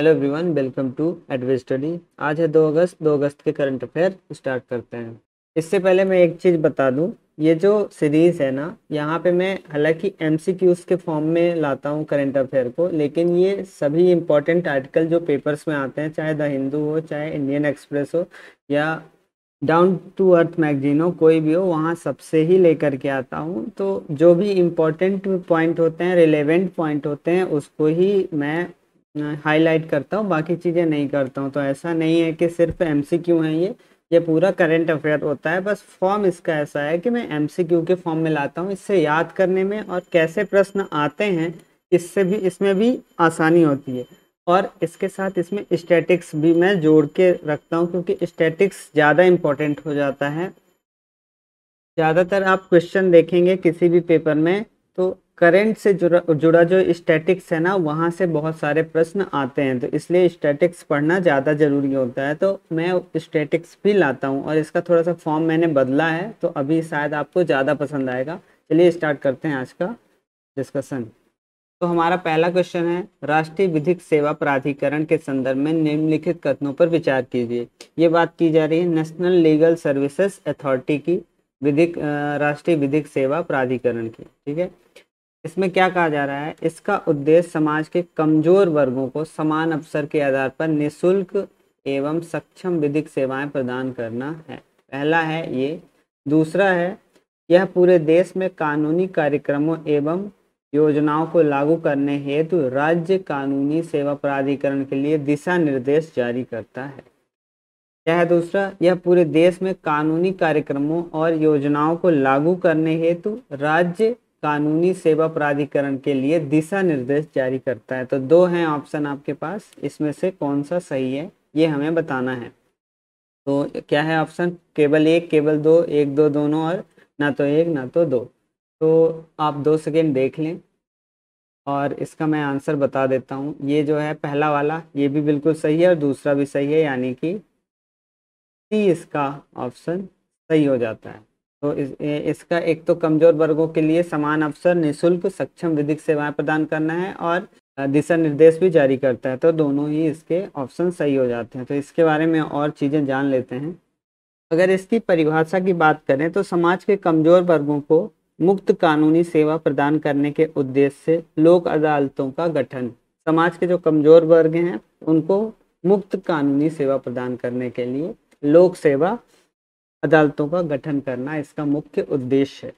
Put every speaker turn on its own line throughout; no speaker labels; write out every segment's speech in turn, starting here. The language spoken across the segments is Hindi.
Hello everyone welcome to Advez study आज है 2 अगस्त 2 अगस्त के करंट अफेयर स्टार्ट करते हैं। इससे पहले मैं एक चीज़ बता दूँ, ये जो सीरीज़ है ना, यहाँ पे मैं हालाँकि एम के फॉर्म में लाता हूँ करंट अफेयर को, लेकिन ये सभी इंपॉर्टेंट आर्टिकल जो पेपर्स में आते हैं, चाहे द हिंदू हो, चाहे इंडियन एक्सप्रेस हो, या डाउन टू अर्थ मैगजीन हो, कोई भी हो, वहाँ सबसे ही लेकर के आता हूँ। तो जो भी इम्पोर्टेंट पॉइंट होते हैं रिलेवेंट पॉइंट होते हैं, उसको ही मैं हाईलाइट करता हूँ, बाकी चीज़ें नहीं करता हूँ। तो ऐसा नहीं है कि सिर्फ़ एम सी क्यू है ये ये पूरा करंट अफेयर होता है। बस फॉर्म इसका ऐसा है कि मैं एम सी क्यू के फॉर्म में लाता हूँ, इससे याद करने में और कैसे प्रश्न आते हैं, इससे भी, इसमें भी आसानी होती है। और इसके साथ इसमें स्टैटिक्स भी मैं जोड़ के रखता हूँ, क्योंकि स्टैटिक्स ज़्यादा इम्पोर्टेंट हो जाता है। ज़्यादातर आप क्वेश्चन देखेंगे किसी भी पेपर में तो करंट से जुड़ा जुड़ा जो स्टैटिक्स है ना, वहाँ से बहुत सारे प्रश्न आते हैं। तो इसलिए स्टैटिक्स पढ़ना ज़्यादा ज़रूरी होता है। तो मैं स्टैटिक्स भी लाता हूँ और इसका थोड़ा सा फॉर्म मैंने बदला है तो अभी शायद आपको ज़्यादा पसंद आएगा। चलिए स्टार्ट करते हैं आज का डिस्कशन तो हमारा पहला क्वेश्चन है, राष्ट्रीय विधिक सेवा प्राधिकरण के संदर्भ में निम्नलिखित कथनों पर विचार कीजिए। ये बात की जा रही है नेशनल लीगल सर्विसेज़ अथॉरिटी की विधिक राष्ट्रीय विधिक सेवा प्राधिकरण की, ठीक है? इसमें क्या कहा जा रहा है? इसका उद्देश्य समाज के कमज़ोर वर्गों को समान अवसर के आधार पर निशुल्क एवं सक्षम विधिक सेवाएँ प्रदान करना है। पहला है ये। दूसरा है, यह पूरे देश में कानूनी कार्यक्रमों एवं योजनाओं को लागू करने हेतु राज्य कानूनी सेवा प्राधिकरण के लिए दिशा निर्देश जारी करता है। क्या है दूसरा, यह पूरे देश में कानूनी कार्यक्रमों और योजनाओं को लागू करने हेतु राज्य कानूनी सेवा प्राधिकरण के लिए दिशा निर्देश जारी करता है। तो दो हैं ऑप्शन आपके पास। इसमें से कौन सा सही है, ये हमें बताना है। तो क्या है ऑप्शन? केवल एक, केवल दो, एक, दो दोनों और ना तो एक, ना तो दो। तो आप दो सेकेंड देख लें और इसका मैं आंसर बता देता हूँ। ये जो है पहला वाला, ये भी बिल्कुल सही है और दूसरा भी सही है, यानी कि सी इसका ऑप्शन सही हो जाता है। तो इस, इसका एक तो कमज़ोर वर्गों के लिए समान अवसर निशुल्क सक्षम विधिक सेवाएँ प्रदान करना है और दिशा निर्देश भी जारी करता है। तो दोनों ही इसके ऑप्शन सही हो जाते हैं। तो इसके बारे में और चीज़ें जान लेते हैं। अगर इसकी परिभाषा की बात करें तो समाज के कमज़ोर वर्गों को मुक्त कानूनी सेवा प्रदान करने के उद्देश्य से लोक अदालतों का गठन। समाज के जो कमज़ोर वर्ग हैं उनको मुक्त कानूनी सेवा प्रदान करने के लिए लोक सेवा अदालतों का गठन करना इसका मुख्य उद्देश्य है।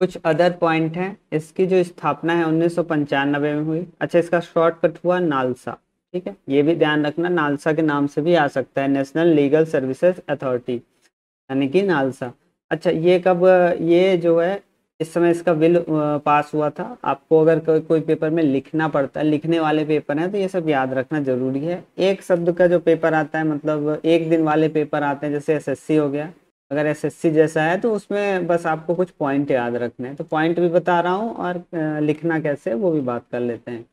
कुछ अदर पॉइंट हैं। इसकी जो स्थापना है उन्नीस सौ पंचानबे में हुई। अच्छा इसका शॉर्टकट हुआ नालसा, ठीक है? ये भी ध्यान रखना, नालसा के नाम से भी आ सकता है। नेशनल लीगल सर्विसेज़ अथॉरिटी यानी कि नालसा। अच्छा ये कब, ये जो है इस समय इसका बिल पास हुआ था। आपको अगर कोई कोई पेपर में लिखना पड़ता है लिखने वाले पेपर हैं तो ये सब याद रखना ज़रूरी है। एक शब्द का जो पेपर आता है मतलब एक दिन वाले पेपर आते हैं, जैसे एसएससी हो गया। अगर एसएससी जैसा है तो उसमें बस आपको कुछ पॉइंट याद रखने हैं। तो पॉइंट भी बता रहा हूँ, और लिखना कैसे वो भी बात कर लेते हैं।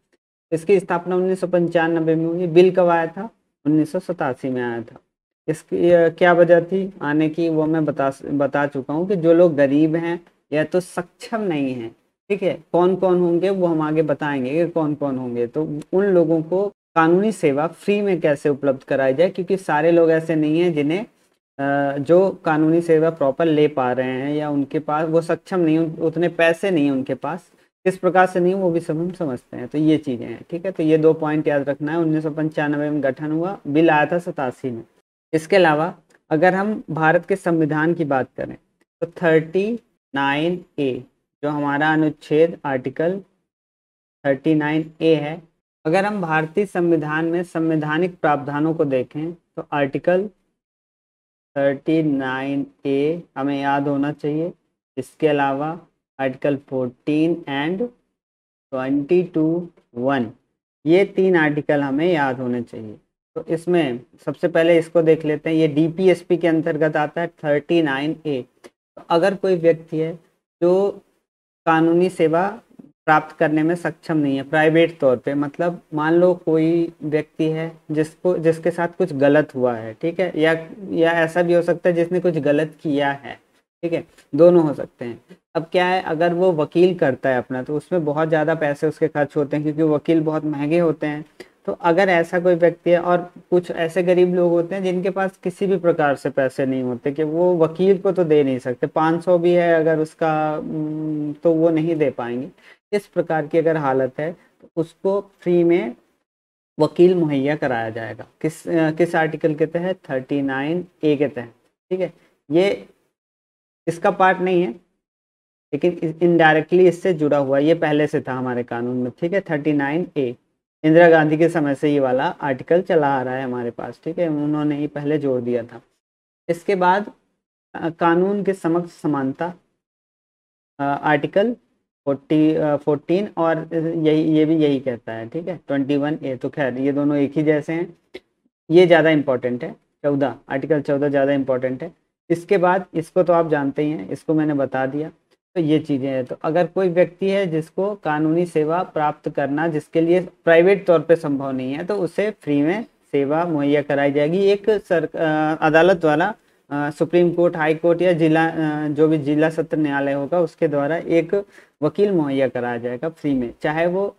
इसकी स्थापना उन्नीस सौ पंचानबे में हुई। बिल कब आया था? उन्नीस सौ सतासी में आया था। इसकी क्या वजह थी? आने की वो मैं बता बता चुका हूँ कि जो लोग गरीब हैं या तो सक्षम नहीं है। ठीक है? कौन कौन होंगे वो हम आगे बताएँगे कि कौन कौन होंगे। तो उन लोगों को कानूनी सेवा फ्री में कैसे उपलब्ध कराई जाए? क्योंकि सारे लोग ऐसे नहीं हैं जिन्हें जो कानूनी सेवा प्रॉपर ले पा रहे हैं या उनके पास, वो सक्षम नहीं उतने पैसे नहीं हैं उनके पास। किस प्रकार से नहीं, वो भी सब हम समझते हैं। तो ये चीज़ें हैं। ठीक है? तो ये दो पॉइंट याद रखना है। उन्नीस सौ पंचानवे में गठन हुआ। बिल आया था सतासी में। इसके अलावा अगर हम भारत के संविधान की बात करें तो थर्टी नाइन ए, जो हमारा अनुच्छेद आर्टिकल थर्टी नाइन ए है। अगर हम भारतीय संविधान में संवैधानिक प्रावधानों को देखें तो आर्टिकल थर्टी नाइन ए हमें याद होना चाहिए। इसके अलावा article fourteen and twenty two one, ये तीन आर्टिकल हमें याद होने चाहिए। तो इसमें सबसे पहले इसको देख लेते हैं। ये डीपीएसपी के अंतर्गत आता है थर्टी नाइन ए। अगर कोई व्यक्ति है जो कानूनी सेवा प्राप्त करने में सक्षम नहीं है, प्राइवेट तौर पे मतलब मान लो कोई व्यक्ति है जिसको, जिसके साथ कुछ गलत हुआ है, ठीक है, या या ऐसा भी हो सकता है जिसने कुछ गलत किया है, ठीक है, दोनों हो सकते हैं। अब क्या है, अगर वो वकील करता है अपना तो उसमें बहुत ज़्यादा पैसे उसके खर्च होते हैं, क्योंकि वकील बहुत महँगे होते हैं तो अगर ऐसा कोई व्यक्ति है और कुछ ऐसे गरीब लोग होते हैं जिनके पास किसी भी प्रकार से पैसे नहीं होते कि वो वकील को तो दे नहीं सकते 500 भी है अगर उसका तो वो नहीं दे पाएँगे। इस प्रकार की अगर हालत है तो उसको फ्री में वकील मुहैया कराया जाएगा। किस किस आर्टिकल के तहत? थर्टी नाइन ए के तहत, ठीक है? ये इसका पार्ट नहीं है, लेकिन इनडायरेक्टली इससे जुड़ा हुआ, ये पहले से था हमारे कानून में, ठीक है? Thirty nine A. Indira Gandhi के समय से ये वाला आर्टिकल चला आ रहा है हमारे पास, ठीक है? उन्होंने ही पहले जोड़ दिया था। इसके बाद कानून के समक्ष समानता आर्टिकल फोर्टी फोर्टीन और यही, ये भी यही कहता है, ठीक है? ट्वेंटी वन ए तो खैर ये दोनों एक ही जैसे हैं। ये ज़्यादा इम्पोर्टेंट है, चौदह आर्टिकल चौदह ज़्यादा इंपॉर्टेंट है। इसके बाद, इसको तो आप जानते ही हैं, इसको मैंने बता दिया। तो ये चीज़ें हैं। तो अगर कोई व्यक्ति है जिसको कानूनी सेवा प्राप्त करना, जिसके लिए प्राइवेट तौर पे संभव नहीं है तो उसे फ्री में सेवा मुहैया कराई जाएगी। एक सर अदालत द्वारा सुप्रीम कोर्ट, हाई कोर्ट या जिला जो भी जिला सत्र न्यायालय होगा, उसके द्वारा एक वकील मुहैया कराया जाएगा फ्री में, चाहे वो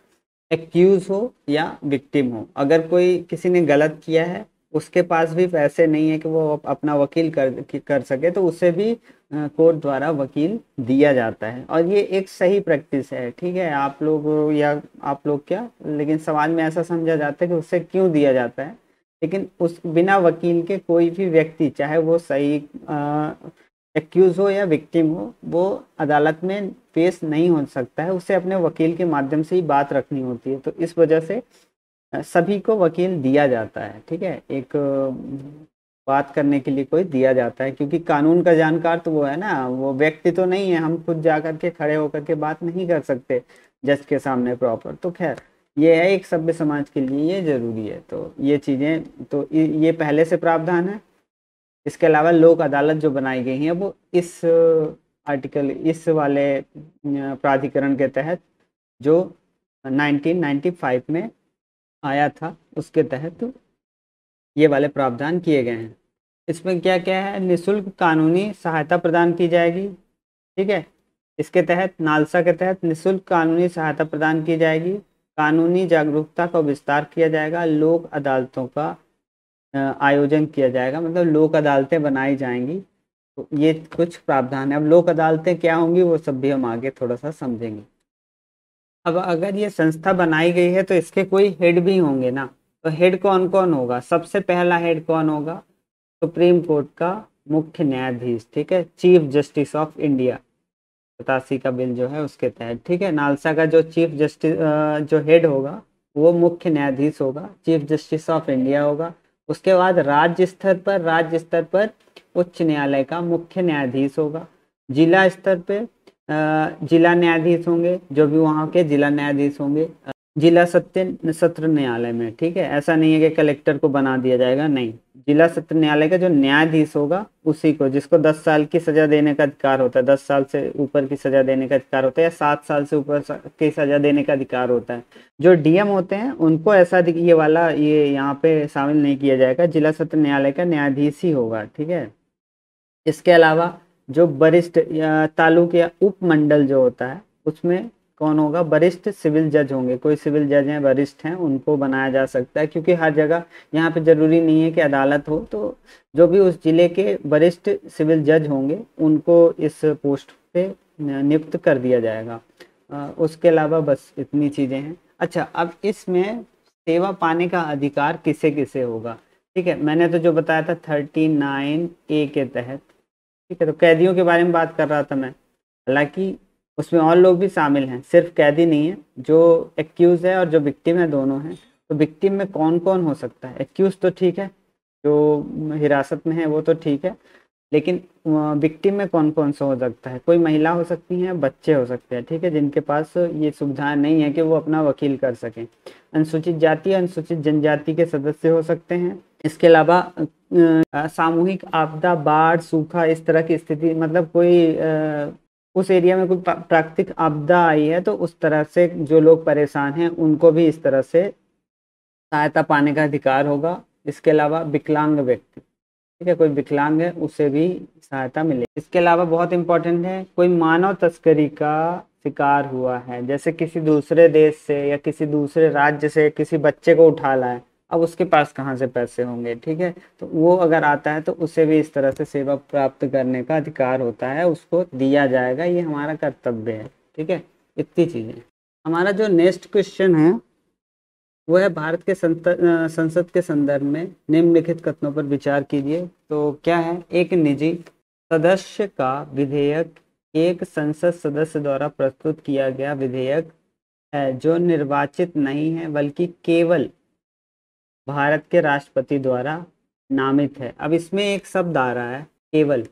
एक्यूज हो या विक्टिम हो। अगर कोई किसी ने गलत किया है उसके पास भी पैसे नहीं है कि वो अपना वकील कर कर सके तो उसे भी कोर्ट द्वारा वकील दिया जाता है। और ये एक सही प्रैक्टिस है, ठीक है? आप लोग या आप लोग क्या? लेकिन समाज में ऐसा समझा जाता है कि उससे क्यों दिया जाता है? लेकिन उस, बिना वकील के कोई भी व्यक्ति, चाहे वो सही एक्यूज हो या विक्टिम हो, वो अदालत में पेश नहीं हो सकता है। उसे अपने वकील के माध्यम से ही बात रखनी होती है। तो इस वजह से सभी को वकील दिया जाता है, ठीक है? एक बात करने के लिए कोई दिया जाता है, क्योंकि कानून का जानकार तो वो है ना, वो व्यक्ति तो नहीं है, हम खुद जा कर के खड़े होकर के बात नहीं कर सकते जज के सामने प्रॉपर। तो खैर, ये है एक सभ्य समाज के लिए ये ज़रूरी है तो ये चीज़ें तो ये पहले से प्रावधान है। इसके अलावा लोक अदालत जो बनाई गई हैं, वो इस आर्टिकल, इस वाले प्राधिकरण के तहत, जो 1995 में आया था, उसके तहत ये वाले प्रावधान किए गए हैं। इसमें क्या क्या है? निशुल्क कानूनी सहायता प्रदान की जाएगी, ठीक है? इसके तहत, नालसा के तहत निशुल्क कानूनी सहायता प्रदान की जाएगी, कानूनी जागरूकता का विस्तार किया जाएगा, लोक अदालतों का आयोजन किया जाएगा मतलब लोक अदालतें बनाई जाएँगी। तो ये कुछ प्रावधान है। अब लोक अदालतें क्या होंगी, वो सब भी हम आगे थोड़ा सा समझेंगे। अब अगर ये संस्था बनाई गई है तो इसके कोई हेड भी होंगे ना। तो हेड कौन कौन होगा? सबसे पहला हेड कौन होगा? सुप्रीम कोर्ट का मुख्य न्यायाधीश, ठीक है? चीफ जस्टिस ऑफ़ इंडिया सतासी का बिल जो है, उसके तहत, ठीक है? नालसा का जो चीफ जस्टिस जो हेड होगा, वो मुख्य न्यायाधीश होगा चीफ जस्टिस ऑफ़ इंडिया होगा। उसके बाद राज्य स्तर पर, राज्य स्तर पर उच्च न्यायालय का मुख्य न्यायाधीश होगा। जिला स्तर पे जिला न्यायाधीश होंगे, जो भी वहाँ के जिला न्यायाधीश होंगे। जिला सत्य, सत्र न्यायालय में, ठीक है? ऐसा नहीं है कि कलेक्टर को बना दिया जाएगा, नहीं। जिला सत्र न्यायालय का जो न्यायाधीश होगा, उसी को, जिसको दस साल की सजा देने का अधिकार होता है, दस साल से ऊपर की सजा देने का अधिकार होता है, या सात साल से ऊपर की सजा देने का अधिकार होता है। जो डीएम होते हैं, उनको ऐसा ये वाला, ये यहाँ पे शामिल नहीं किया जाएगा। जिला सत्र न्यायालय का न्यायाधीश ही होगा, ठीक है? इसके अलावा जो वरिष्ठ तालुक या उपमंडल जो होता है, उसमें कौन होगा? वरिष्ठ सिविल जज होंगे। कोई सिविल जज हैं, वरिष्ठ हैं, उनको बनाया जा सकता है, क्योंकि हर जगह यहाँ पे ज़रूरी नहीं है कि अदालत हो तो जो भी उस ज़िले के वरिष्ठ सिविल जज होंगे, उनको इस पोस्ट पे नियुक्त कर दिया जाएगा। उसके अलावा बस इतनी चीज़ें हैं। अच्छा अब इसमें सेवा पाने का अधिकार किसे किसे होगा? ठीक है, मैंने तो जो बताया था, थर्टी नाइन ए के तहत ठीक है तो कैदियों के बारे में बात कर रहा था मैं। हालाँकि उसमें और लोग भी शामिल हैं, सिर्फ़ कैदी नहीं है, जो एक्यूज़ है और जो विक्टिम है दोनों हैं। तो विक्टिम में कौन कौन हो सकता है? एक्यूज़ तो ठीक है, जो हिरासत में है वो तो ठीक है, लेकिन विक्टिम में कौन कौन सा हो सकता है? कोई महिला हो सकती है, बच्चे हो सकते हैं, ठीक है, जिनके पास ये सुविधाएँ नहीं है कि वो अपना वकील कर सकें। अनुसूचित जाति, अनुसूचित जनजाति के सदस्य हो सकते हैं। इसके अलावा सामूहिक आपदा, बाढ़, सूखा, इस तरह की स्थिति मतलब कोई उस एरिया में कोई प्राकृतिक आपदा आई है तो उस तरह से जो लोग परेशान हैं, उनको भी इस तरह से सहायता पाने का अधिकार होगा। इसके अलावा विकलांग व्यक्ति, ठीक है, कोई विकलांग है, उसे भी सहायता मिले। इसके अलावा बहुत इंपॉर्टेंट है, कोई मानव तस्करी का शिकार हुआ है, जैसे किसी दूसरे देश से या किसी दूसरे राज्य से किसी बच्चे को उठा लाए अब उसके पास कहाँ से पैसे होंगे, ठीक है? तो वो अगर आता है तो उसे भी इस तरह से सेवा प्राप्त करने का अधिकार होता है, उसको दिया जाएगा, ये हमारा कर्तव्य है, ठीक है? इतनी चीज़ें। हमारा जो नेक्स्ट क्वेश्चन है, वो है भारत के संसद के संदर्भ में निम्नलिखित कथनों पर विचार कीजिए। तो क्या है? एक निजी सदस्य का विधेयक एक संसद सदस्य द्वारा प्रस्तुत किया गया विधेयक है, जो निर्वाचित नहीं है, बल्कि केवल भारत के राष्ट्रपति द्वारा नामित है। अब इसमें एक शब्द आ रहा है, केवल।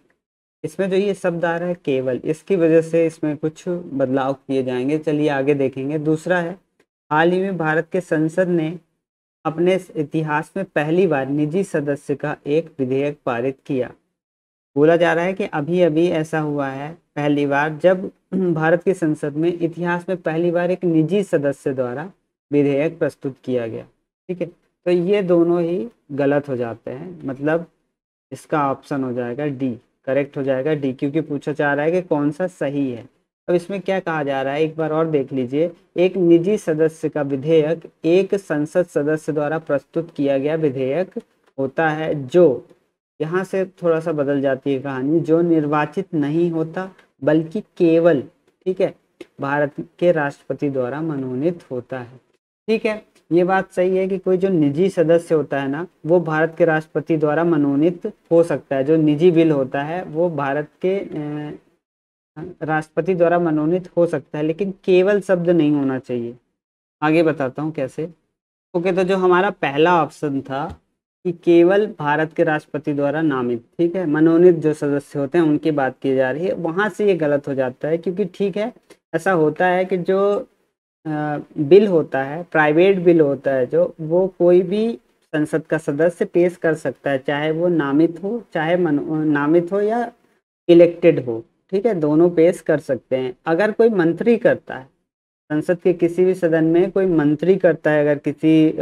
इसमें जो ये शब्द आ रहा है, केवल। इसकी वजह से इसमें कुछ बदलाव किए जाएँगे। चलिए आगे देखेंगे। दूसरा है, हाल ही में भारत के संसद ने अपने इतिहास में पहली बार निजी सदस्य का एक विधेयक पारित किया। बोला जा रहा है कि अभी अभी ऐसा हुआ है, पहली बार जब भारत की संसद में इतिहास में पहली बार एक निजी सदस्य द्वारा विधेयक प्रस्तुत किया गया। ठीक है? तो ये दोनों ही गलत हो जाते हैं। मतलब इसका ऑप्शन हो जाएगा डी करेक्ट हो जाएगा डी क्योंकि पूछा जा रहा है कि कौन सा सही है। अब इसमें क्या कहा जा रहा है? एक बार और देख लीजिए। एक निजी सदस्य का विधेयक एक संसद सदस्य द्वारा प्रस्तुत किया गया विधेयक होता है जो, यहाँ से थोड़ा सा बदल जाती है कहानी, जो निर्वाचित नहीं होता, बल्कि केवल, ठीक है, भारत के राष्ट्रपति द्वारा मनोनीत होता है। ठीक है? ये बात सही है कि कोई जो निजी सदस्य होता है ना, वो भारत के राष्ट्रपति द्वारा मनोनीत हो सकता है। जो निजी बिल होता है, वो भारत के राष्ट्रपति द्वारा मनोनीत हो सकता है, लेकिन केवल शब्द नहीं होना चाहिए। आगे बताता हूँ कैसे। ओके तो जो हमारा पहला ऑप्शन था कि केवल भारत के राष्ट्रपति द्वारा नामित, ठीक है, मनोनीत जो सदस्य होते हैं, उनकी बात की जा रही है, वहाँ से ये गलत हो जाता है, क्योंकि ठीक है, ऐसा होता है कि जो बिल होता है, प्राइवेट बिल होता है जो, वो कोई भी संसद का सदस्य पेश कर सकता है, चाहे वो नामित हो, चाहे नामित हो या इलेक्टेड हो, ठीक है, दोनों पेश कर सकते हैं। अगर कोई मंत्री करता है, संसद के किसी भी सदन में कोई मंत्री करता है, अगर किसी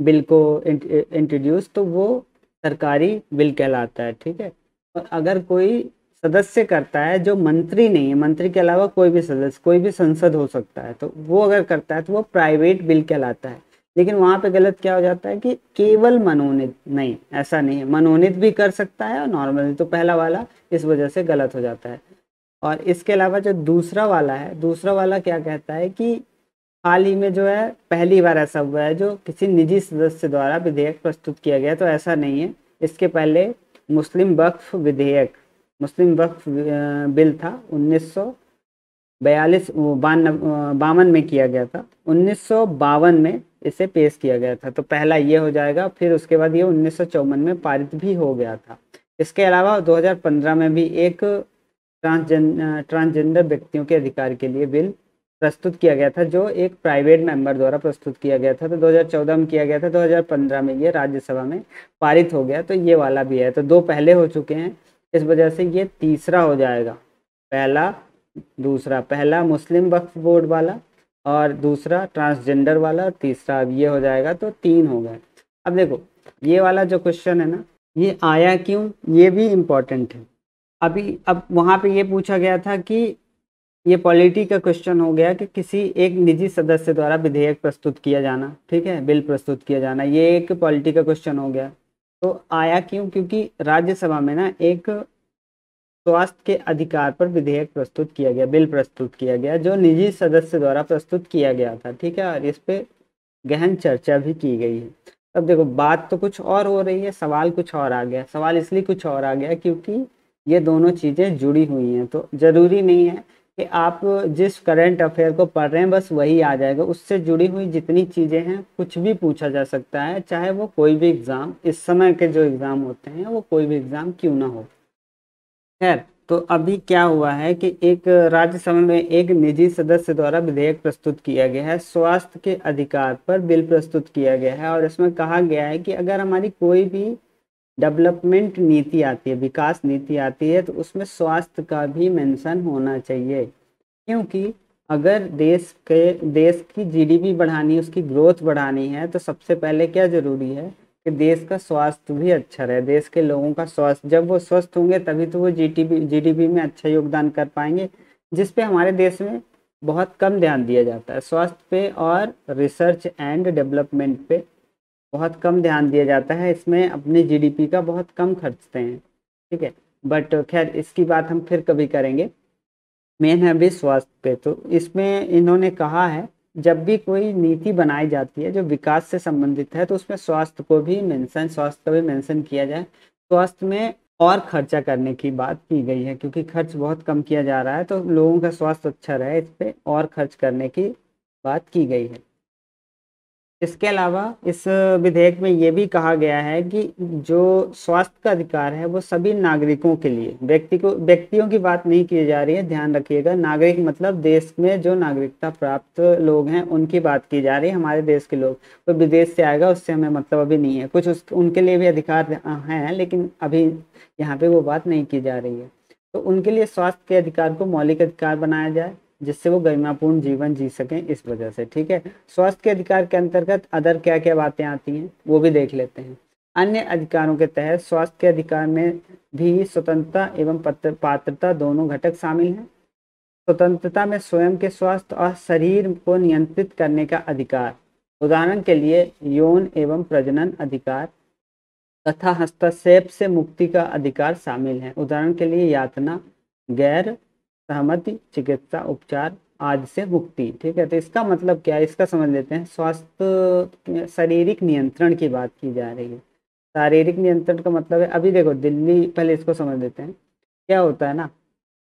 बिल को इंट्रोड्यूस तो वो सरकारी बिल कहलाता है, ठीक है। और अगर कोई सदस्य करता है जो मंत्री नहीं है, मंत्री के अलावा कोई भी सदस्य, कोई भी संसद हो सकता है तो वो अगर करता है तो वो प्राइवेट बिल कहलाता है। लेकिन वहाँ पे गलत क्या हो जाता है कि केवल मनोनीत नहीं, ऐसा नहीं है। मनोनीत भी कर सकता है और नॉर्मल तो पहला वाला इस वजह से गलत हो जाता है। और इसके अलावा जो दूसरा वाला है, दूसरा वाला क्या कहता है कि हाल ही में जो है, पहली बार ऐसा हुआ है, जो किसी निजी सदस्य द्वारा विधेयक प्रस्तुत किया गया तो ऐसा नहीं है। इसके पहले मुस्लिम वक्फ विधेयक मुस्लिम वक्फ बिल था, उन्नीस सौ बयालीस बावन में किया गया था। उन्नीस सौ बावन में इसे पेश किया गया था। तो पहला ये हो जाएगा, फिर उसके बाद ये उन्नीस में पारित भी हो गया था। इसके अलावा 2015 में भी एक ट्रांसजेंडर ट्रांसजेंडर व्यक्तियों के अधिकार के लिए बिल प्रस्तुत किया गया था, जो एक प्राइवेट मेंबर द्वारा प्रस्तुत किया गया था। तो 2014 में किया गया था 2015 में ये राज्यसभा में पारित हो गया। तो ये वाला भी है। तो दो पहले हो चुके हैं इस वजह से ये तीसरा हो जाएगा। पहला, दूसरा, पहला मुस्लिम वक्फ बोर्ड वाला और दूसरा ट्रांसजेंडर वाला और तीसरा अब ये हो जाएगा तो तीन हो गए। अब देखो, ये वाला जो क्वेश्चन है ना, ये आया क्यों? ये भी इम्पोर्टेंट है। अभी, अब वहाँ पे ये पूछा गया था कि ये पॉलिटी का क्वेश्चन हो गया कि किसी एक निजी सदस्य द्वारा विधेयक प्रस्तुत किया जाना, ठीक है? बिल प्रस्तुत किया जाना, ये एक पॉलिटी का क्वेश्चन हो गया। तो आया क्यों? क्योंकि राज्यसभा में ना एक स्वास्थ्य के अधिकार पर विधेयक प्रस्तुत किया गया, बिल प्रस्तुत किया गया, जो निजी सदस्य द्वारा प्रस्तुत किया गया था, ठीक है? और इस पे गहन चर्चा भी की गई है। अब देखो, बात तो कुछ और हो रही है, सवाल कुछ और आ गया। सवाल इसलिए कुछ और आ गया क्योंकि ये दोनों चीज़ें जुड़ी हुई हैं तो ज़रूरी नहीं है कि आप जिस करंट अफेयर को पढ़ रहे हैं, बस वही आ जाएगा। उससे जुड़ी हुई जितनी चीज़ें हैं, कुछ भी पूछा जा सकता है, चाहे वो कोई भी एग्ज़ाम इस समय के जो एग्ज़ाम होते हैं, वो कोई भी एग्ज़ाम क्यों ना हो। खैर तो अभी क्या हुआ है कि एक राज्यसभा में एक निजी सदस्य द्वारा विधेयक प्रस्तुत किया गया है, स्वास्थ्य के अधिकार पर बिल प्रस्तुत किया गया है, और इसमें कहा गया है कि अगर हमारी कोई भी डेवलपमेंट नीति आती है, विकास नीति आती है तो उसमें स्वास्थ्य का भी मेंशन होना चाहिए। क्योंकि अगर देश के, देश की जीडीपी बढ़ानी उसकी ग्रोथ बढ़ानी है तो सबसे पहले क्या ज़रूरी है कि देश का स्वास्थ्य भी अच्छा रहे। देश के लोगों का स्वास्थ्य, जब वो स्वस्थ होंगे, तभी तो वो जी टी में अच्छा योगदान कर पाएँगे, जिस पे हमारे देश में बहुत कम ध्यान दिया जाता है। स्वास्थ्य पे और रिसर्च एंड डेवलपमेंट पे बहुत कम ध्यान दिया जाता है, इसमें अपनी जीडीपी का बहुत कम खर्चते हैं ठीक है? बट खैर, इसकी बात हम फिर कभी करेंगे। मेन है अभी स्वास्थ्य पे तो इसमें इन्होंने कहा है, जब भी कोई नीति बनाई जाती है, जो विकास से संबंधित है तो उसमें स्वास्थ्य को भी मेंशन, स्वास्थ्य का भी मेंशन किया जाए। स्वास्थ्य में और खर्चा करने की बात की गई है, क्योंकि खर्च बहुत कम किया जा रहा है तो लोगों का स्वास्थ्य अच्छा रहे, इस पर और खर्च करने की बात की गई है। इसके अलावा इस विधेयक में ये भी कहा गया है कि जो स्वास्थ्य का अधिकार है वो सभी नागरिकों के लिए, व्यक्ति को, व्यक्तियों की बात नहीं की जा रही है, ध्यान रखिएगा। नागरिक मतलब देश में जो नागरिकता प्राप्त लोग हैं, उनकी बात की जा रही है, हमारे देश के लोग। तो विदेश से आएगा, उससे हमें मतलब अभी नहीं है। कुछ उस उनके लिए भी अधिकार हैं, लेकिन अभी यहाँ पे वो बात नहीं की जा रही है। तो उनके लिए स्वास्थ्य के अधिकार को मौलिक अधिकार बनाया जाए। जिससे वो गरिमापूर्ण जीवन जी सकें इस वजह से, ठीक है? स्वास्थ्य के अधिकार के अंतर्गत अदर क्या क्या बातें आती हैं, वो भी देख लेते हैं। अन्य अधिकारों के तहत स्वास्थ्य के अधिकार में भी स्वतंत्रता एवं पात्रता दोनों घटक शामिल हैं। स्वतंत्रता में स्वयं के स्वास्थ्य और शरीर को नियंत्रित करने का अधिकार। उदाहरण के लिए यौन एवं प्रजनन अधिकार तथा हस्तक्षेप से मुक्ति का अधिकार शामिल है। उदाहरण के लिए यातना, गैर सहमति, चिकित्सा, उपचार आज से मुक्ति, ठीक है? तो इसका मतलब क्या है? इसका समझ लेते हैं। स्वास्थ्य शारीरिक नियंत्रण की बात की जा रही है। शारीरिक नियंत्रण का मतलब है, अभी देखो, दिल्ली, पहले इसको समझ लेते हैं। क्या होता है ना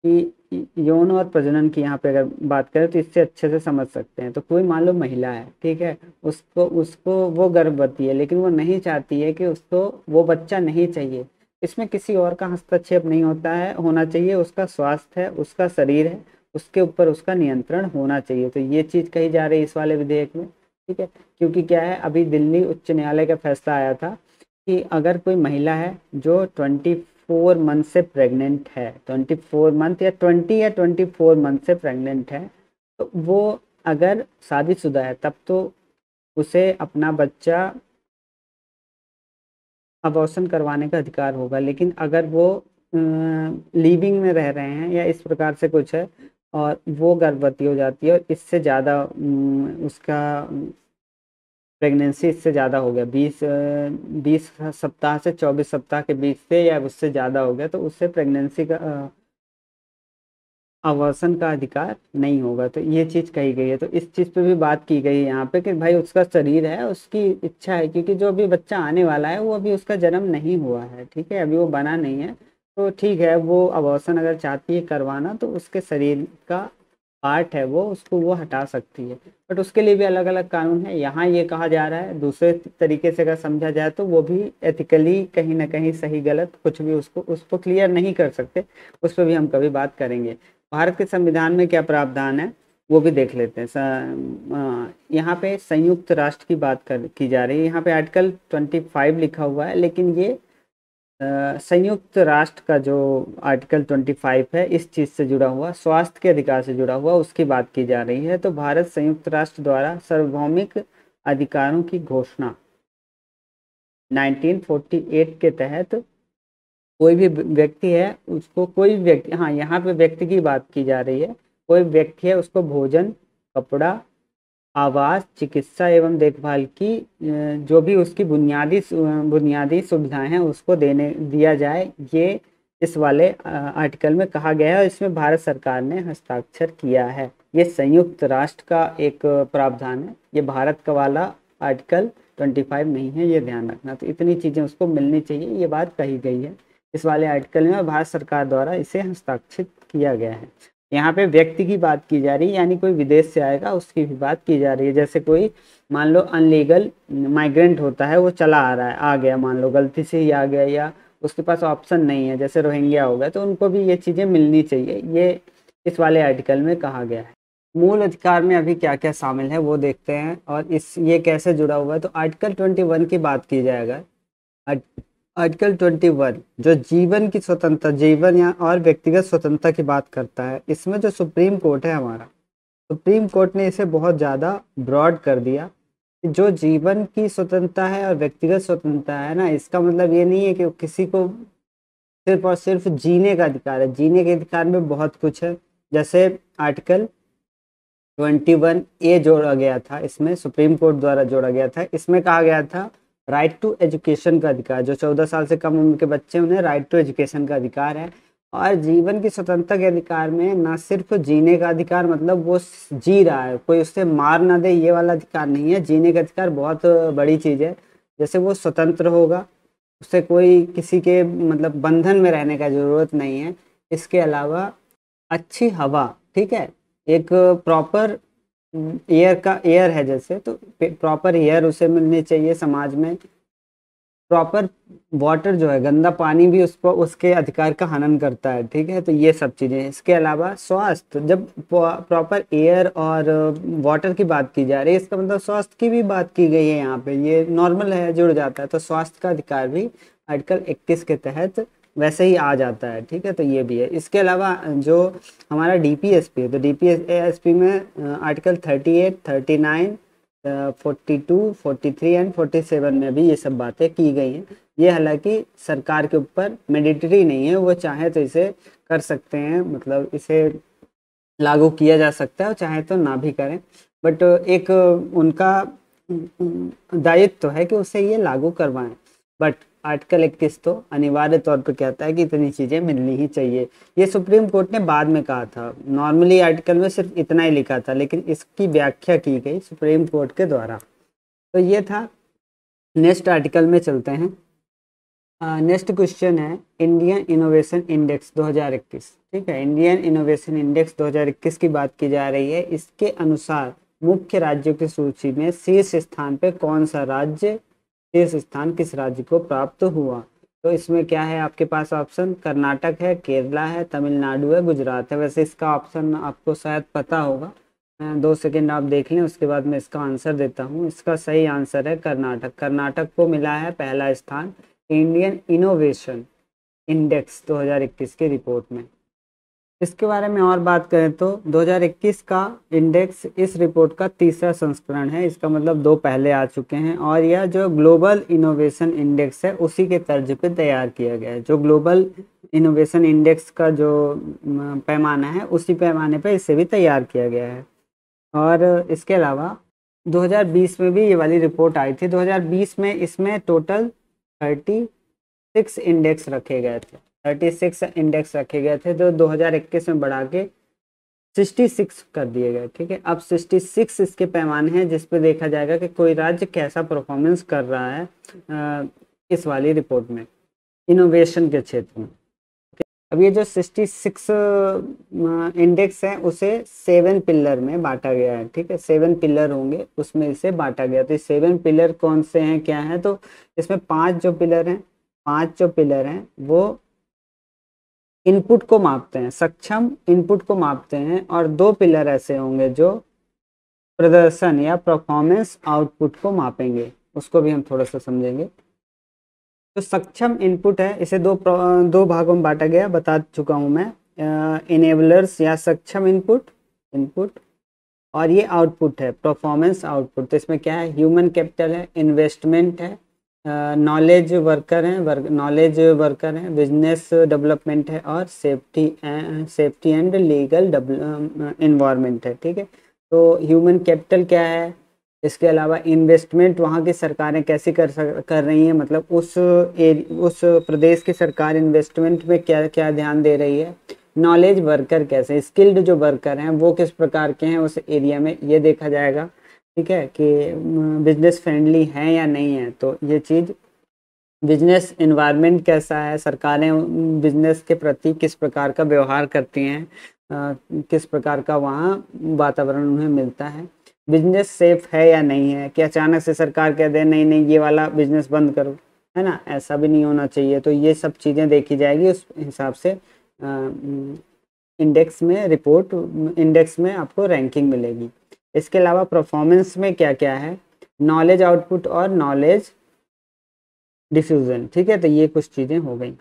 कि यौन और प्रजनन की यहाँ पे अगर बात करें तो इससे अच्छे से समझ सकते हैं। तो कोई मान लो महिला है, ठीक है? उसको उसको वो गर्भवती है, लेकिन वो नहीं चाहती है कि उसको, वो बच्चा नहीं चाहिए। इसमें किसी और का हस्तक्षेप नहीं होता है, होना चाहिए उसका स्वास्थ्य है, उसका शरीर है, उसके ऊपर उसका नियंत्रण होना चाहिए। तो ये चीज़ कही जा रही है इस वाले विधेयक में, ठीक है? क्योंकि क्या है, अभी दिल्ली उच्च न्यायालय का फैसला आया था कि अगर कोई महिला है जो ट्वेंटी फोर मंथ से प्रेग्नेंट है, ट्वेंटी फोर मंथ या ट्वेंटी या ट्वेंटी फोर मंथ से प्रेग्नेंट है तो वो अगर शादीशुदा है, तब तो उसे अपना बच्चा अबॉर्शन करवाने का अधिकार होगा। लेकिन अगर वो लिविंग में रह रहे हैं या इस प्रकार से कुछ है और वो गर्भवती हो जाती है और इससे ज़्यादा उसका प्रेगनेंसी इससे ज़्यादा हो गया। बीस बीस सप्ताह से चौबीस सप्ताह के बीच से या उससे ज़्यादा हो गया तो उससे प्रेगनेंसी का आवासन का अधिकार नहीं होगा। तो ये चीज़ कही गई है। तो इस चीज़ पे भी बात की गई है यहाँ पे कि भाई उसका शरीर है, उसकी इच्छा है, क्योंकि जो अभी बच्चा आने वाला है, वो अभी उसका जन्म नहीं हुआ है, ठीक है? अभी वो बना नहीं है। तो ठीक है, वो अवसन अगर चाहती है करवाना तो उसके शरीर का पार्ट है वो, उसको वो हटा सकती है। बट उसके लिए भी अलग अलग कानून है। यहाँ ये कहा जा रहा है, दूसरे तरीके से अगर समझा जाए तो वो भी एथिकली कहीं ना कहीं सही, गलत कुछ भी उसको उसको क्लियर नहीं कर सकते। उस पर भी हम कभी बात करेंगे। भारत के संविधान में क्या प्रावधान है, वो भी देख लेते हैं। यहाँ पे संयुक्त राष्ट्र की बात कर, की जा रही है। यहाँ पे आर्टिकल 25 लिखा हुआ है, लेकिन ये संयुक्त राष्ट्र का जो आर्टिकल 25 है, इस चीज़ से जुड़ा हुआ, स्वास्थ्य के अधिकार से जुड़ा हुआ, उसकी बात की जा रही है। तो भारत संयुक्त राष्ट्र द्वारा सार्वभौमिक अधिकारों की घोषणा 1948 के तहत कोई भी व्यक्ति है, उसको कोई व्यक्ति हाँ यहाँ पे व्यक्ति की बात की जा रही है। कोई व्यक्ति है, उसको भोजन, कपड़ा, आवास, चिकित्सा एवं देखभाल की जो भी उसकी बुनियादी बुनियादी सुविधाएँ हैं, उसको देने, दिया जाए। ये इस वाले आर्टिकल में कहा गया है और इसमें भारत सरकार ने हस्ताक्षर किया है। ये संयुक्त राष्ट्र का एक प्रावधान है। ये भारत का वाला आर्टिकल 25 नहीं है, ये ध्यान रखना। तो इतनी चीज़ें उसको मिलनी चाहिए, ये बात कही गई है। इस वाले आर्टिकल में भारत सरकार द्वारा इसे हस्ताक्षरित किया गया है। यहाँ पे व्यक्ति की बात की जा रही है, यानी कोई विदेश से आएगा, उसकी भी बात की जा रही है। जैसे कोई, मान लो अनलीगल माइग्रेंट होता है, वो चला आ रहा है, आ गया, मान लो, गलती से ही आ गया, या उसके पास ऑप्शन नहीं है, जैसे रोहिंग्या हो गया तो उनको भी ये चीज़ें मिलनी चाहिए। ये इस वाले आर्टिकल में कहा गया है। मूल अधिकार में अभी क्या क्या शामिल है, वो देखते हैं, और इस, ये कैसे जुड़ा हुआ है तो आर्टिकल ट्वेंटी वन की बात की जाएगा। आर्टिकल 21 जो जीवन की स्वतंत्रता, जीवन या और व्यक्तिगत स्वतंत्रता की बात करता है, इसमें जो सुप्रीम कोर्ट है हमारा, सुप्रीम कोर्ट ने इसे बहुत ज़्यादा ब्रॉड कर दिया जो जीवन की स्वतंत्रता है और व्यक्तिगत स्वतंत्रता है ना, इसका मतलब ये नहीं है कि किसी को सिर्फ़ और सिर्फ़ जीने का अधिकार है। जीने के अधिकार में बहुत कुछ है। जैसे आर्टिकल ट्वेंटी वन ए जोड़ा गया था, इसमें सुप्रीम कोर्ट द्वारा जोड़ा गया था, इसमें कहा गया था राइट टू एजुकेशन का अधिकार, जो चौदह साल से कम उम्र के बच्चे उन्हें राइट टू एजुकेशन का अधिकार है। और जीवन की स्वतंत्रता के अधिकार में ना सिर्फ़ जीने का अधिकार मतलब वो जी रहा है, कोई उससे मार ना दे, ये वाला अधिकार नहीं है। जीने का अधिकार बहुत बड़ी चीज़ है, जैसे वो स्वतंत्र होगा उससे कोई किसी के मतलब बंधन में रहने का ज़रूरत नहीं है। इसके अलावा अच्छी हवा, ठीक है, एक प्रॉपर एयर का एयर है जैसे तो प्रॉपर एयर उसे मिलनी चाहिए समाज में। प्रॉपर वाटर जो है, गंदा पानी भी उस पर उसके अधिकार का हनन करता है, ठीक है? तो ये सब चीज़ें इसके अलावा स्वास्थ्य, जब प्रॉपर एयर और वाटर की बात की जा रही है, इसका मतलब स्वास्थ्य की भी बात की गई है यहाँ पे। ये नॉर्मल है, जुड़ जाता है तो स्वास्थ्य का अधिकार भी आर्टिकल 21 के तहत वैसे ही आ जाता है, ठीक है? तो ये भी है। इसके अलावा जो हमारा डी पी एस पी है तो डी पी एस पी में article thirty eight thirty nine forty two forty three and forty seven में भी ये सब बातें की गई हैं। ये हालाँकि सरकार के ऊपर मेडिटरी नहीं है, वो चाहे तो इसे कर सकते हैं मतलब इसे लागू किया जा सकता है और चाहे तो ना भी करें। बट एक उनका दायित्व तो है कि उसे ये लागू करवाएँ। बट आर्टिकल इक्कीस तो अनिवार्य तौर पर कहता है कि इतनी चीज़ें मिलनी ही चाहिए। ये सुप्रीम कोर्ट ने बाद में कहा था। नॉर्मली आर्टिकल में सिर्फ़ इतना ही लिखा था, लेकिन इसकी व्याख्या की गई सुप्रीम कोर्ट के द्वारा। तो ये था। नेक्स्ट आर्टिकल में चलते हैं। नेक्स्ट क्वेश्चन है, इंडियन इनोवेशन इंडेक्स 2021 ठीक है, इंडियन इनोवेशन इंडेक्स 2021 की बात की जा रही है। इसके अनुसार मुख्य राज्यों की सूची में शीर्ष स्थान पर कौन सा राज्य शीर्ष स्थान किस राज्य को प्राप्त हुआ? तो इसमें क्या है आपके पास ऑप्शन? कर्नाटक है, केरला है, तमिलनाडु है, गुजरात है। वैसे इसका ऑप्शन आपको शायद पता होगा। दो सेकेंड आप देख लें, उसके बाद मैं इसका आंसर देता हूँ। इसका सही आंसर है कर्नाटक। कर्नाटक को मिला है पहला स्थान, इंडियन इनोवेशन इंडेक्स 2021 की रिपोर्ट में। इसके बारे में और बात करें तो 2021 का इंडेक्स इस रिपोर्ट का तीसरा संस्करण है। इसका मतलब दो पहले आ चुके हैं और यह जो ग्लोबल इनोवेशन इंडेक्स है, उसी के तर्ज पे तैयार किया गया है। जो ग्लोबल इनोवेशन इंडेक्स का जो पैमाना है, उसी पैमाने पे इसे भी तैयार किया गया है। और इसके अलावा 2020 में भी ये वाली रिपोर्ट आई थी। 2020 में इसमें टोटल 36 इंडेक्स रखे गए थे। थर्टी सिक्स इंडेक्स रखे गए थे, जो 2021 में बढ़ा के 66 कर दिए गए, ठीक है? अब 66 इसके पैमाने हैं, जिस पे देखा जाएगा कि कोई राज्य कैसा परफॉर्मेंस कर रहा है इस वाली रिपोर्ट में इनोवेशन के क्षेत्र में अब ये जो 66 इंडेक्स है, उसे सेवन पिलर में बांटा गया है, ठीक है? सेवन पिलर होंगे, उसमें इसे बांटा गया तो सेवन पिलर कौन से हैं, क्या है? तो इसमें पाँच जो पिलर हैं, पाँच जो पिलर हैं, वो इनपुट को मापते हैं, सक्षम इनपुट को मापते हैं और दो पिलर ऐसे होंगे जो प्रदर्शन या परफॉर्मेंस आउटपुट को मापेंगे। उसको भी हम थोड़ा सा समझेंगे। तो सक्षम इनपुट है, इसे दो दो भागों में बांटा गया, बता चुका हूँ मैं। इनेबलर्स या सक्षम इनपुट इनपुट, और ये आउटपुट है परफॉर्मेंस आउटपुट तो इसमें क्या है? ह्यूमन कैपिटल है इन्वेस्टमेंट है नॉलेज वर्कर हैं नॉलेज वर्कर हैं बिज़नेस डेवलपमेंट है और safety safety and legal environment है ठीक है? तो ह्यूमन कैपिटल क्या है? इसके अलावा इन्वेस्टमेंट वहाँ की सरकारें कैसी कर सक, कर रही हैं? मतलब उस एर, उस प्रदेश की सरकार इन्वेस्टमेंट में क्या क्या ध्यान दे रही है? नॉलेज वर्कर कैसे? स्किल्ड जो वर्कर हैं वो किस प्रकार के हैं उस एरिया में? ये देखा जाएगा। ठीक है, कि बिज़नेस फ्रेंडली है या नहीं है तो ये चीज़ बिज़नेस इन्वायरमेंट कैसा है, सरकारें बिज़नेस के प्रति किस प्रकार का व्यवहार करती हैं किस प्रकार का वहाँ वातावरण उन्हें मिलता है बिज़नेस सेफ़ है या नहीं है, कि अचानक से सरकार कह दे, नहीं नहीं, ये वाला बिज़नेस बंद करो है ना? ऐसा भी नहीं होना चाहिए तो ये सब चीज़ें देखी जाएगी, उस हिसाब से इंडेक्स में रिपोर्ट इंडेक्स में आपको रैंकिंग मिलेगी। इसके अलावा परफॉर्मेंस में क्या क्या है? नॉलेज आउटपुट और नॉलेज डिफ्यूज़न ठीक है? तो ये कुछ चीज़ें हो गई।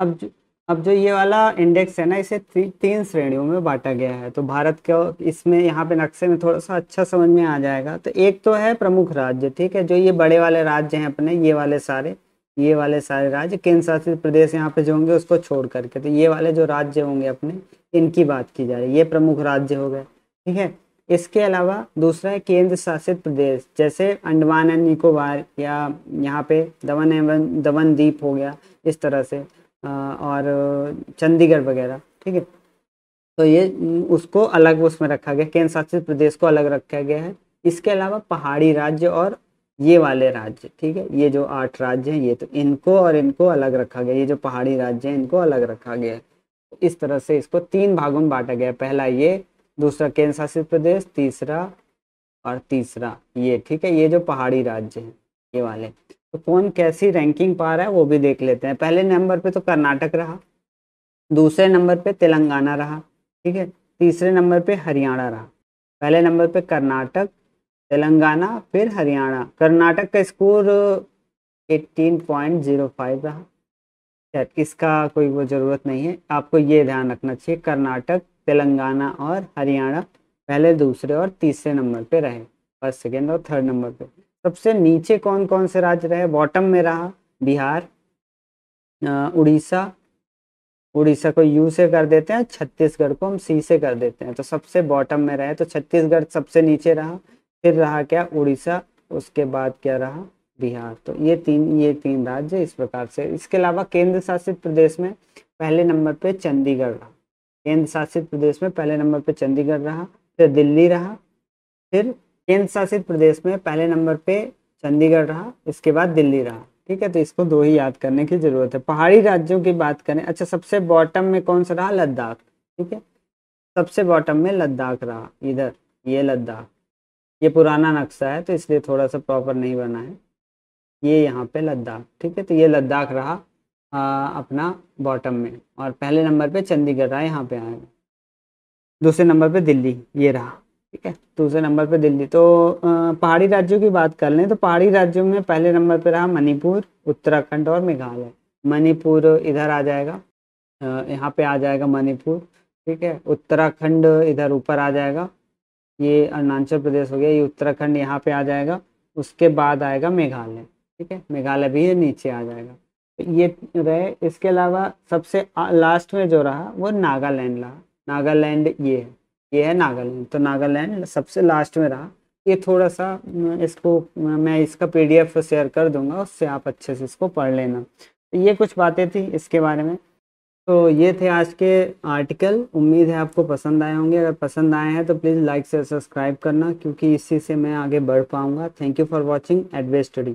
अब जो अब जो ये वाला इंडेक्स है ना इसे ती, तीन श्रेणियों में बांटा गया है। तो भारत के इसमें यहाँ पे नक्शे में थोड़ा सा अच्छा समझ में आ जाएगा। तो एक तो है प्रमुख राज्य ठीक है? जो ये बड़े वाले राज्य हैं अपने ये वाले सारे ये वाले सारे राज्य केंद्र शासित प्रदेश यहाँ पे जो होंगे उसको छोड़ करके तो ये वाले जो राज्य होंगे अपने इनकी बात की जा रही है। ये प्रमुख राज्य हो गए ठीक है? इसके अलावा दूसरा है केंद्र शासित प्रदेश, जैसे अंडमान एंड निकोबार या यहाँ पे दमन एवं दमन द्वीप हो गया, इस तरह से और चंडीगढ़ वगैरह, ठीक है? तो ये उसको अलग उसमें रखा गया, केंद्र शासित प्रदेश को अलग रखा गया है। इसके अलावा पहाड़ी राज्य और ये वाले राज्य, ठीक है? ये जो आठ राज्य हैं, ये तो इनको और इनको अलग रखा गया, ये जो पहाड़ी राज्य हैं, इनको अलग रखा गया है। इस तरह से इसको तीन भागों में बांटा गया पहला ये दूसरा केंद्र शासित प्रदेश, तीसरा और तीसरा। ये, ठीक है, ये जो पहाड़ी राज्य हैं, ये वाले। तो कौन कैसी रैंकिंग पा रहा है, वो भी देख लेते हैं। पहले नंबर पे तो कर्नाटक रहा, दूसरे नंबर पे तेलंगाना रहा, ठीक है, तीसरे नंबर पे हरियाणा रहा। पहले नंबर पे कर्नाटक, तेलंगाना, फिर हरियाणा। कर्नाटक का स्कोर 18.05 रहा। इसका कोई वो ज़रूरत नहीं है। आपको ये ध्यान रखना चाहिए, कर्नाटक तेलंगाना और हरियाणा पहले दूसरे और तीसरे नंबर पे रहे फ़र्स्ट सेकेंड और थर्ड नंबर पे। सबसे नीचे कौन कौन से राज्य रहे? बॉटम में रहा बिहार उड़ीसा। उड़ीसा को यू से कर देते हैं, छत्तीसगढ़ को हम सी से कर देते हैं। तो सबसे बॉटम में रहे तो छत्तीसगढ़ सबसे नीचे रहा, फिर रहा क्या? उड़ीसा, उसके बाद क्या रहा? बिहार। तो ये तीन ये तीन राज्य इस प्रकार से। इसके अलावा केंद्र शासित प्रदेश में पहले नंबर पे चंडीगढ़ रहा। केंद्र शासित प्रदेश में पहले नंबर पे चंडीगढ़ रहा, फिर दिल्ली रहा, फिर केंद्र शासित प्रदेश में पहले नंबर पे चंडीगढ़ रहा, इसके बाद दिल्ली रहा। ठीक है तो इसको दो ही याद करने की ज़रूरत है। पहाड़ी राज्यों की बात करें अच्छा सबसे बॉटम में कौन सा रहा? लद्दाख। ठीक है, सबसे बॉटम में लद्दाख रहा, इधर, ये लद्दाख। ये पुराना नक्शा है तो इसलिए थोड़ा सा प्रॉपर नहीं बना है। ये यहाँ पे लद्दाख। ठीक है तो ये लद्दाख रहा आ, अपना बॉटम में। और पहले नंबर पे चंडीगढ़ रहा यहाँ पे आएगा दूसरे नंबर पे दिल्ली ये रहा ठीक है? दूसरे नंबर पे दिल्ली तो पहाड़ी राज्यों की बात कर लें तो पहाड़ी राज्यों में पहले नंबर पे रहा मणिपुर उत्तराखंड और मेघालय। मणिपुर इधर आ जाएगा यहाँ पे आ जाएगा मणिपुर ठीक है? उत्तराखंड इधर ऊपर आ जाएगा ये अरुणाचल प्रदेश हो गया ये उत्तराखंड यहाँ पे आ जाएगा उसके बाद आएगा मेघालय ठीक है? मेघालय भी नीचे आ जाएगा। ये रहे, इसके अलावा सबसे लास्ट में जो रहा, वो नागालैंड रहा। नागालैंड ये है ये है नागालैंड। तो नागालैंड सबसे लास्ट में रहा। ये थोड़ा सा इसको, मैं इसका पीडीएफ शेयर कर दूँगा, उससे आप अच्छे से इसको पढ़ लेना। तो ये कुछ बातें थी इसके बारे में। तो ये थे आज के आर्टिकल उम्मीद है आपको पसंद आए होंगे। अगर पसंद आए हैं तो प्लीज़ लाइक से सब्सक्राइब करना, क्योंकि इसी से मैं आगे बढ़ पाऊँगा। थैंक यू फॉर वॉचिंग एडवे स्टडी